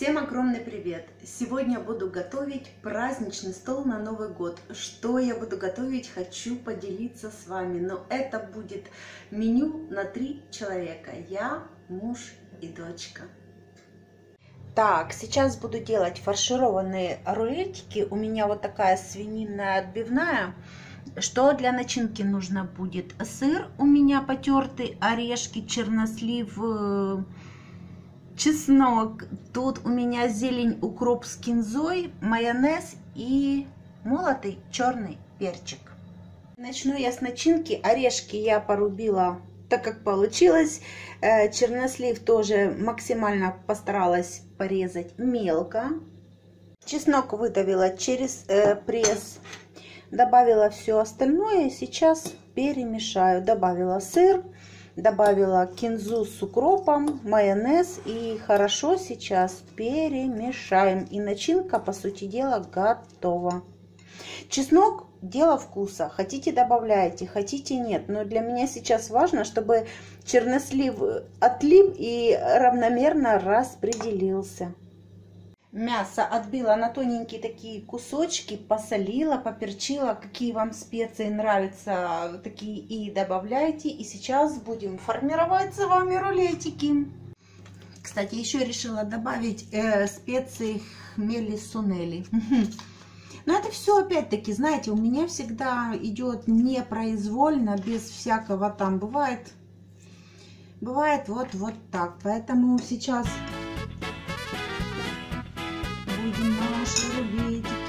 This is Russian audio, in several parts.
Всем огромный привет! Сегодня буду готовить праздничный стол на Новый год. Что я буду готовить, хочу поделиться с вами. Но это будет меню на три человека. Я, муж и дочка. Так, сейчас буду делать фаршированные рулетики. У меня вот такая свининная отбивная. Что для начинки нужно будет? Сыр у меня потертый, орешки, чернослив, э, чеснок. Тут у меня зелень, укроп с кинзой, майонез и молотый черный перчик. Начну я с начинки. Орешки я порубила так, как получилось. Э, чернослив тоже максимально постаралась порезать мелко. Чеснок выдавила через э, пресс. Добавила все остальное. Сейчас перемешаю. Добавила сыр добавила кинзу с укропом, майонез и хорошо сейчас перемешаем. И начинка, по сути дела, готова. Чеснок – дело вкуса. Хотите – добавляйте, хотите – нет. Но для меня сейчас важно, чтобы чернослив отлип и равномерно распределился. Мясо отбила на тоненькие такие кусочки, посолила, поперчила. Какие вам специи нравятся, такие и добавляйте. И сейчас будем формировать с вами рулетики. Кстати, еще решила добавить э, специи хмели сунели. Но это все опять-таки, знаете, у меня всегда идет непроизвольно, без всякого там. Бывает, бывает вот, вот так. Поэтому сейчас будем наши рулетики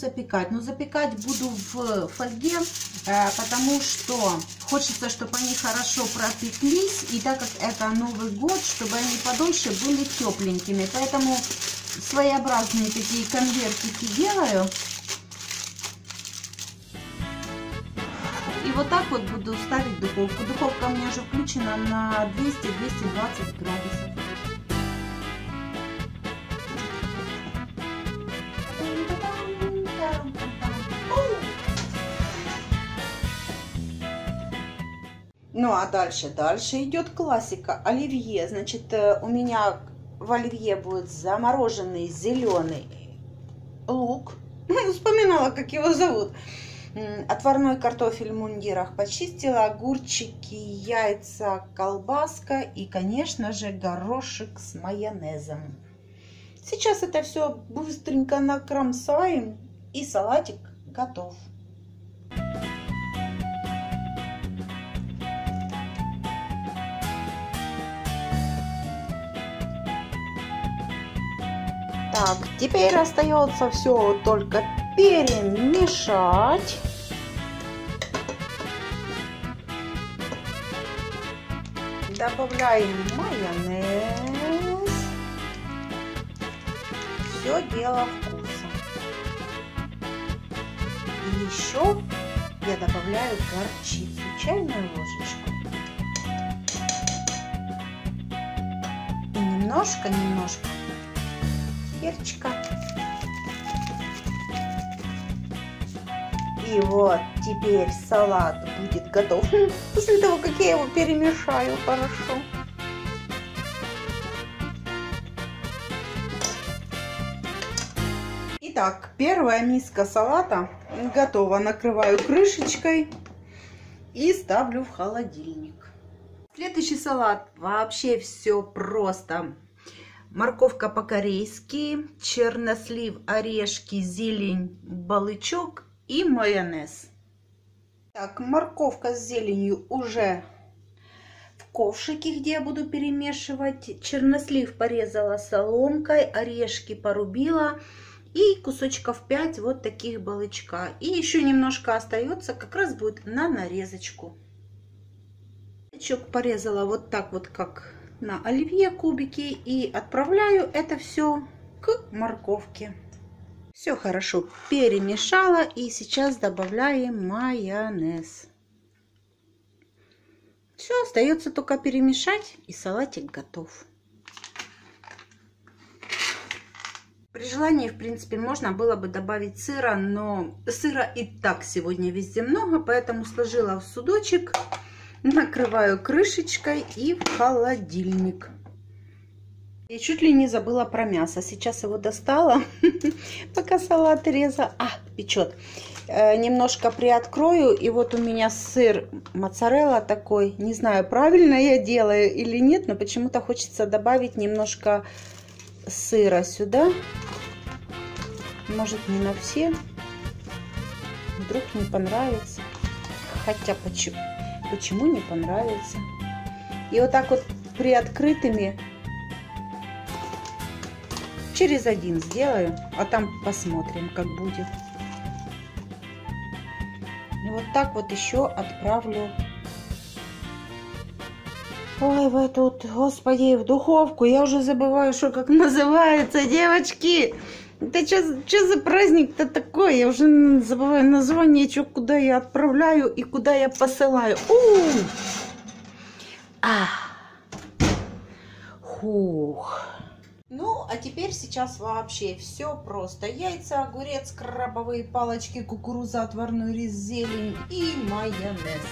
запекать. Но запекать буду в фольге, э, потому что хочется, чтобы они хорошо пропеклись. И так как это Новый год, чтобы они подольше были тепленькими. Поэтому своеобразные такие конвертики делаю. И вот так вот буду ставить духовку. Духовка у меня уже включена на 200-220 градусов. Ну а дальше, дальше идет классика. Оливье. Значит, у меня в оливье будет замороженный зеленый лук. Вспоминала, как его зовут. Отварной картофель в мундирах почистила, огурчики, яйца, колбаска и, конечно же, горошек с майонезом. Сейчас это все быстренько накромсаем и салатик готов. Так, теперь остается все только перемешать. Добавляем майонез. Все дело вкуса. И еще я добавляю горчицу, чайную ложечку. И немножко-немножко перчика. И вот теперь салат будет готов. После того, как я его перемешаю хорошо. Итак, первая миска салата готова. Накрываю крышечкой и ставлю в холодильник. Следующий салат вообще все просто морковка по-корейски, чернослив, орешки, зелень, балычок и майонез. Так, морковка с зеленью уже в ковшике, где я буду перемешивать. Чернослив порезала соломкой, орешки порубила и кусочков 5 вот таких балычка. И еще немножко остается, как раз будет на нарезочку. Балычок порезала вот так вот, как на оливье кубики и отправляю это все к морковке. Все хорошо перемешала и сейчас добавляем майонез. Все, остается только перемешать и салатик готов. При желании, в принципе, можно было бы добавить сыра, но сыра и так сегодня везде много, поэтому сложила в судочек, накрываю крышечкой и в холодильник. И чуть ли не забыла про мясо. Сейчас его достала, пока салат резала. А, печет. Э, немножко приоткрою. И вот у меня сыр моцарелла такой. Не знаю, правильно я делаю или нет, но почему-то хочется добавить немножко сыра сюда. Может не на все. Вдруг не понравится. Хотя почему, почему не понравится. И вот так вот приоткрытыми через один сделаю, а там посмотрим, как будет. И вот так вот еще отправлю Ой, в эту, господи, в духовку. Я уже забываю, что как называется, девочки. Это что за праздник-то такой? Я уже забываю название, что куда я отправляю и куда я посылаю. -у. А. Хух. Ну, а теперь сейчас вообще все просто. Яйца, огурец, крабовые палочки, кукуруза, отварной рис, зелень и майонез.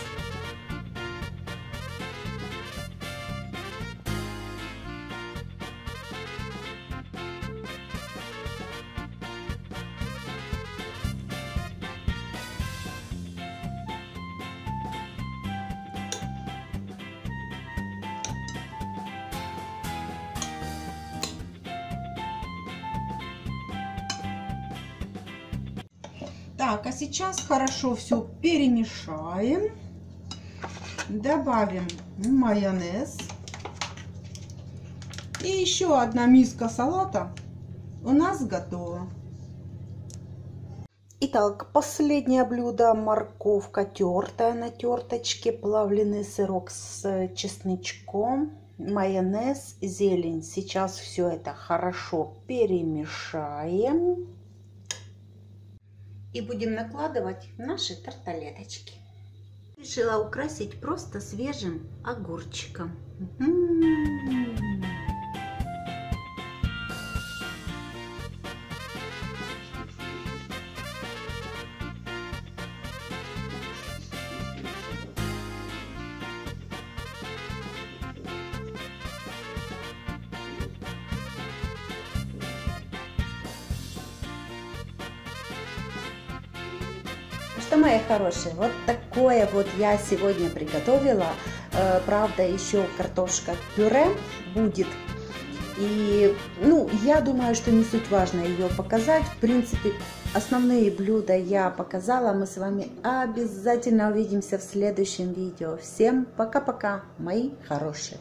Так, а сейчас хорошо все перемешаем. Добавим майонез. И еще одна миска салата у нас готова. Итак, последнее блюдо морковка тертая на терточке, плавленый сырок с чесночком, майонез, зелень. Сейчас все это хорошо перемешаем и будем накладывать наши тарталеточки. Решила украсить просто свежим огурчиком. М -м -м. Что, мои хорошие, вот такое вот я сегодня приготовила. Э, правда, еще картошка пюре будет. И, ну, я думаю, что не суть важно ее показать. В принципе, основные блюда я показала. Мы с вами обязательно увидимся в следующем видео. Всем пока-пока, мои хорошие.